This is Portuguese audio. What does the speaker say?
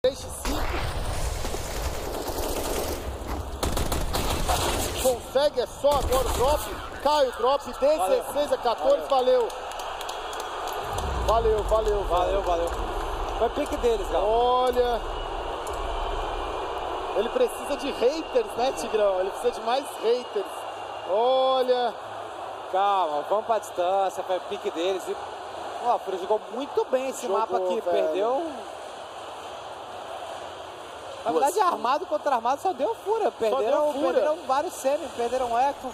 3 de 5. Consegue, é só agora o drop. Cai o drop, 16 a 14, valeu. Valeu, valeu, Valeu, valeu. Foi pique deles, galera. Olha. Ele precisa de haters, né, Tigrão? Ele precisa de mais haters. Olha. Calma, vamos pra distância, foi pique deles. E, ó, jogou muito bem esse Jogou, mapa aqui. velho. Perdeu. Na verdade, armado contra armado só deu Fúria. Perderam, Fúria. perderam vários semi, perderam Echo.